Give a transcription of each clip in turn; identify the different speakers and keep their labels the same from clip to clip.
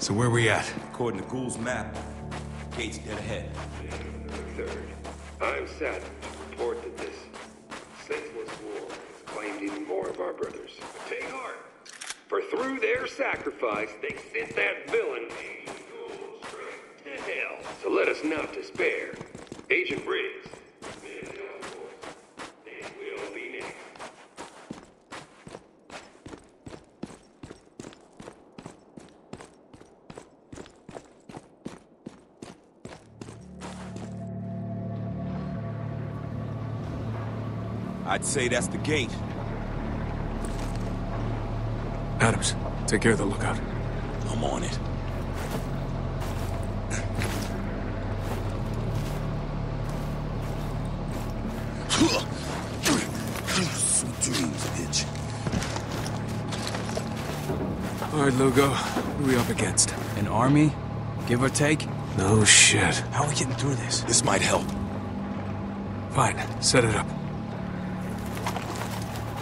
Speaker 1: So where are we at?
Speaker 2: According to Gould's map, gate's dead ahead.
Speaker 3: Third. I'm saddened to report that this senseless war has claimed even more of our brothers. Take heart, for through their sacrifice, they sent that villain straight to hell. So let us not despair. Agent Briggs, men down force, they will be next.
Speaker 2: I'd say that's the gate.
Speaker 1: Adams, take care of the lookout.
Speaker 2: I'm on it. Sweet dreams, bitch.
Speaker 1: All right, Lugo. Who are we up against?
Speaker 4: An army? Give or take?
Speaker 1: No shit.
Speaker 4: How are we getting through this?
Speaker 2: This might help.
Speaker 1: Fine, set it up.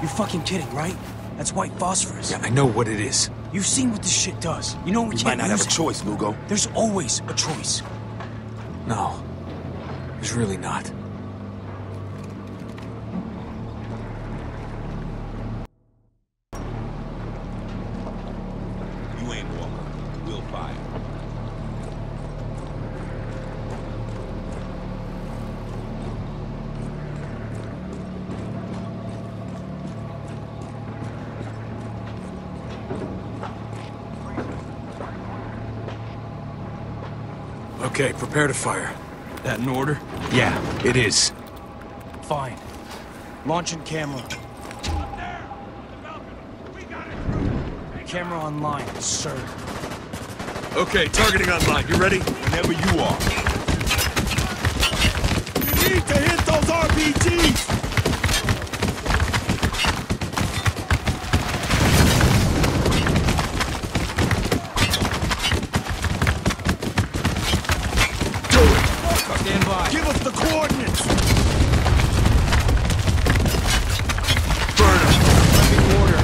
Speaker 4: You're fucking kidding, right? That's white phosphorus.
Speaker 1: Yeah, I know what it is.
Speaker 4: You've seen what this shit does. You know we,
Speaker 2: We
Speaker 4: can't
Speaker 2: might not have a
Speaker 4: it.
Speaker 2: choice, Lugo.
Speaker 4: There's always a choice.
Speaker 1: No. There's really not.
Speaker 2: You ain't Walker. We'll fire.
Speaker 1: Okay, prepare to fire.
Speaker 4: That in order?
Speaker 1: Yeah, it is.
Speaker 4: Fine. Launching camera. Camera online, sir.
Speaker 1: Okay, targeting online. You ready?
Speaker 2: Whenever you are.
Speaker 5: You need to hit those RPGs!
Speaker 4: Stand by.
Speaker 5: Give us the coordinates!
Speaker 4: Running order.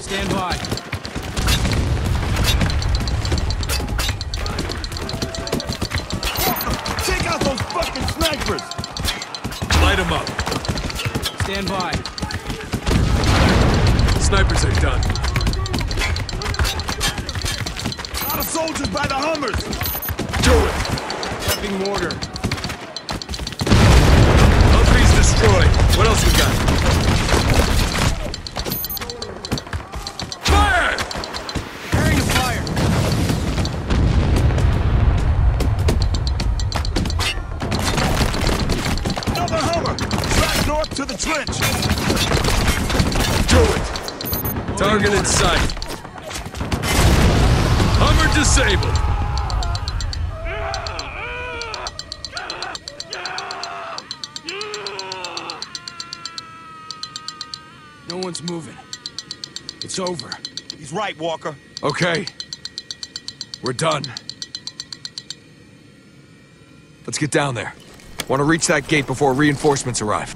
Speaker 4: Stand by.
Speaker 5: Take out those fucking snipers!
Speaker 1: Light them up.
Speaker 4: Stand by.
Speaker 1: Snipers are done.
Speaker 5: Lot of soldiers by the Hummers! Do it!
Speaker 4: Prepping mortar.
Speaker 1: Humvee's destroyed. What else we got? Fire!
Speaker 4: Preparing to fire.
Speaker 5: Another Hummer! Track north to the trench!
Speaker 1: Do it. Target in sight. Hummer disabled.
Speaker 4: No one's moving. It's over.
Speaker 5: He's right, Walker.
Speaker 1: Okay. We're done. Let's get down there. Want to reach that gate before reinforcements arrive.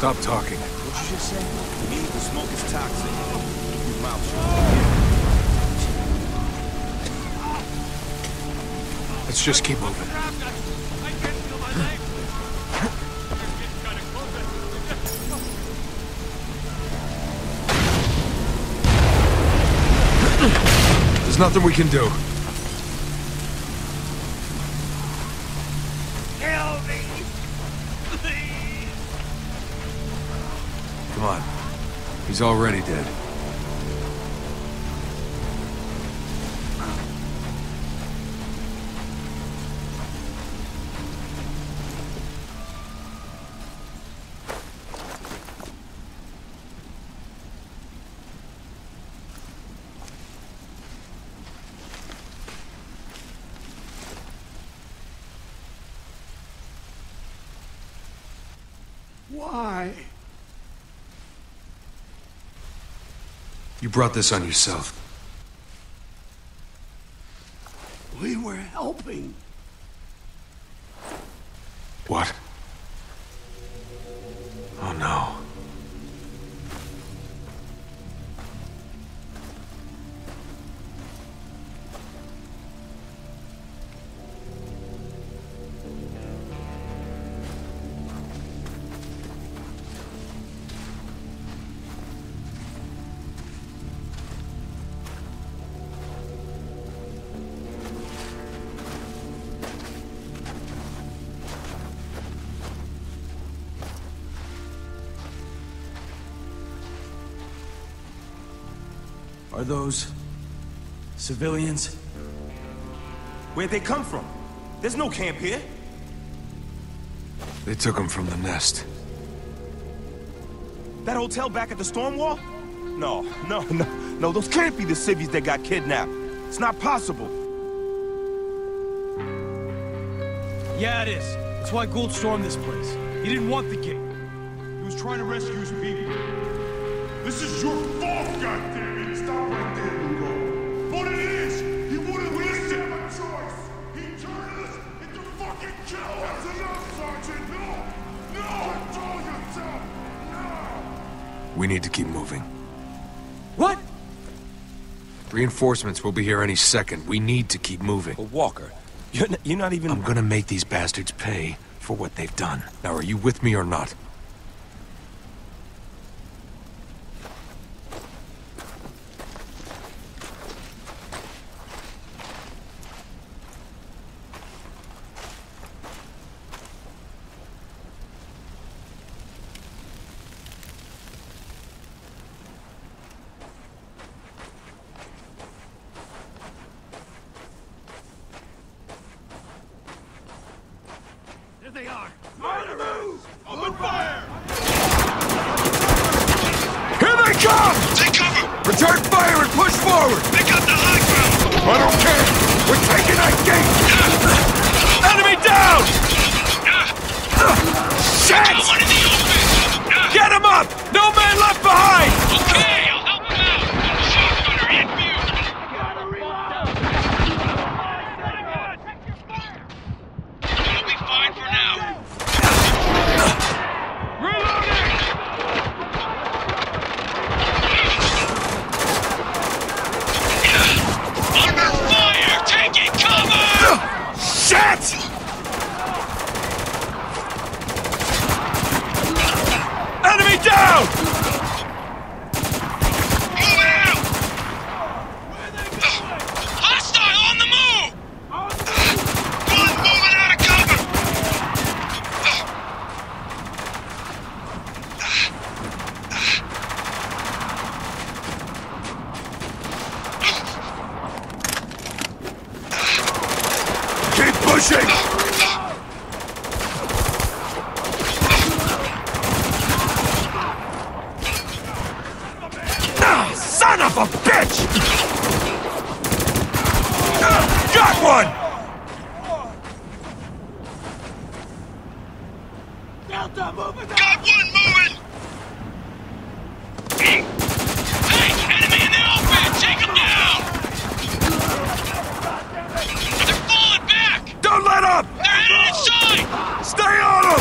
Speaker 1: Stop talking.
Speaker 4: What'd you just say?
Speaker 2: The smoke is toxic. Your mouth shut.
Speaker 1: Let's just keep moving. There's nothing we can do. He's already dead.
Speaker 6: Why?
Speaker 1: You brought this on yourself.
Speaker 6: We were helping.
Speaker 7: Are those... civilians?
Speaker 8: Where'd they come from? There's no camp here.
Speaker 1: They took them from the nest.
Speaker 8: That hotel back at the storm wall? No, no, no, no, those can't be the civvies that got kidnapped. It's not possible.
Speaker 7: Yeah, it is. That's why Gould stormed this place. He didn't want the gate.
Speaker 2: He was trying to rescue his people. This is your fault, goddammit! Stop right there, Lugo. But it is! He wouldn't listen! have a choice! He turned us into fucking killers! That's enough, Sergeant! No! No! Control yourself! No!
Speaker 1: We need to keep moving.
Speaker 7: What?
Speaker 1: Reinforcements will be here any second. We need to keep moving.
Speaker 8: But Walker, you're, you're not even...
Speaker 1: I'm gonna make these bastards pay for what they've done. Now, are you with me or not?
Speaker 6: There they are! On the move! Open fire!
Speaker 1: Here they come!
Speaker 4: Take cover!
Speaker 1: Return fire and push forward!
Speaker 4: Pick up the high ground!
Speaker 1: I don't care! We're taking that gate! Enemy down! Shit!
Speaker 4: One in the!
Speaker 1: Get him up! No man left behind!
Speaker 4: Okay, I'll help him out! Shotgunner in view! We'll be fine for now. Under fire! Taking cover!
Speaker 1: Shit! Enemy down!
Speaker 4: Moving out! Hostile on the move! One moving out of cover!
Speaker 1: Keep pushing! Ah, son of a bitch! Ah, got one!
Speaker 6: Delta, moving
Speaker 4: Got one moving! Hey! Enemy in the open! Take him down! They're falling back!
Speaker 1: Don't let up!
Speaker 4: They're headed inside!
Speaker 1: Stay on him!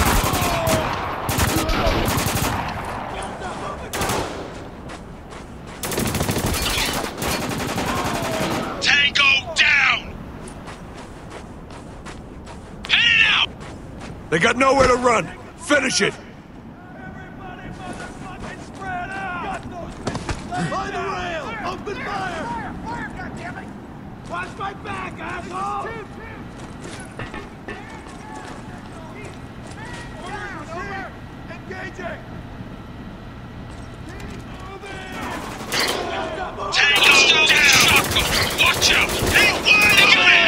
Speaker 4: Tango down! Headed out!
Speaker 1: They got nowhere to run. Finish it!
Speaker 6: Everybody, move the fuck and spread out! By the! Open fire! Fire, goddammit! Watch my back, asshole! Engaging!
Speaker 4: Tango down! Watch out!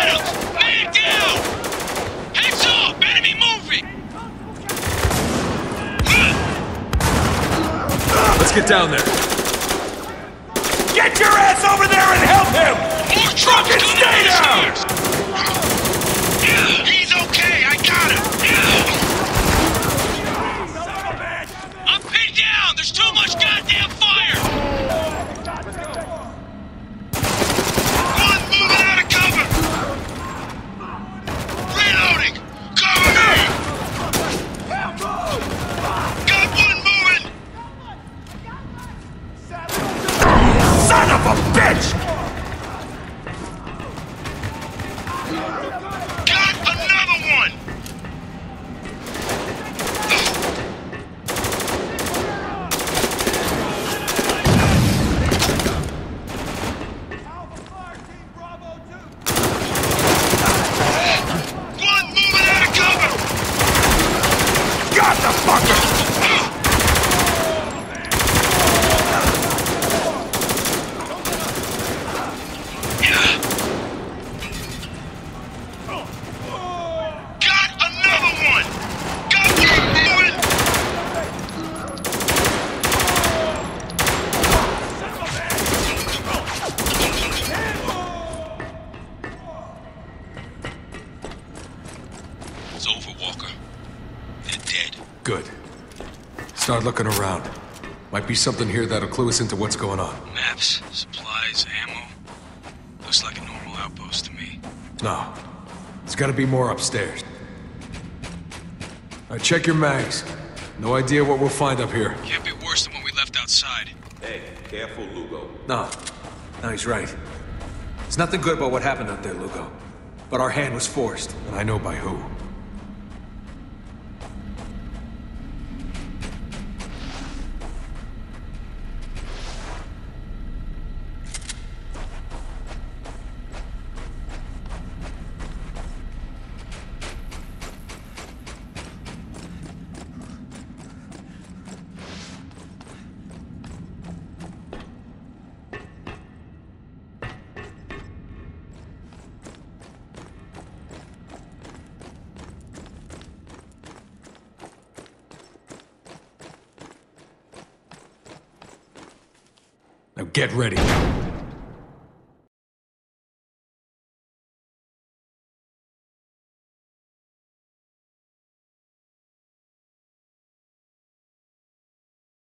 Speaker 1: Start looking around. Might be something here that'll clue us into what's going on.
Speaker 4: Maps, supplies, ammo. Looks like a normal outpost to me.
Speaker 1: No. There's gotta be more upstairs. All right, check your mags. No idea what we'll find up here.
Speaker 4: Can't be worse than what we left outside.
Speaker 2: Hey, careful, Lugo.
Speaker 1: No. No, he's right. There's nothing good about what happened out there, Lugo. But our hand was forced, and I know by who. Now get ready.